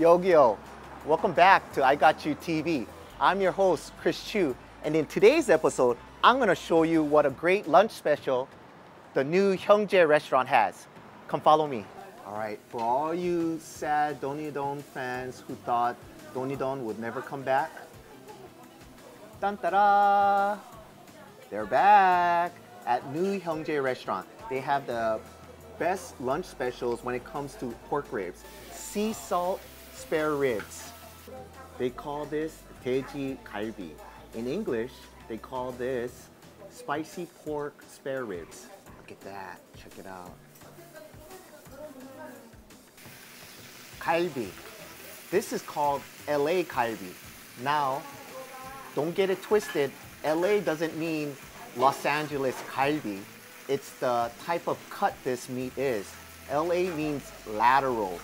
Yo-Gyo. Welcome back to iGotChu TV. I'm your host, Chris Chu, and in today's episode, I'm gonna show you what a great lunch special the new Hyung Je restaurant has. Come follow me. All right, for all you sad Donidon fans who thought Donidon would never come back, dun ta da! They're back at new Hyung Je restaurant. They have the best lunch specials when it comes to pork ribs. Sea salt spare ribs. They call this teji kalbi. In English, they call this spicy pork spare ribs. Look at that, check it out. Kalbi. This is called LA kalbi. Now, don't get it twisted. LA doesn't mean Los Angeles kalbi. It's the type of cut this meat is. LA means lateral.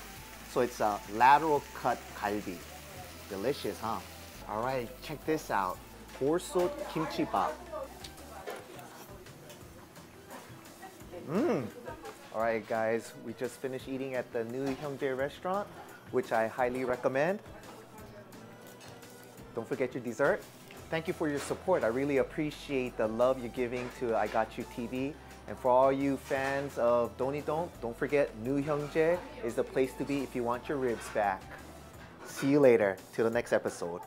So it's a lateral cut galbi. Delicious, huh? All right, check this out. Dolsot kimchi bap. Mmm. All right, guys, we just finished eating at the new Hyung Je restaurant, which I highly recommend. Don't forget your dessert. Thank you for your support. I really appreciate the love you're giving to iGotChu TV. And for all you fans of Donidon, don't forget New Hyung Je is the place to be if you want your ribs back. See you later. Till the next episode.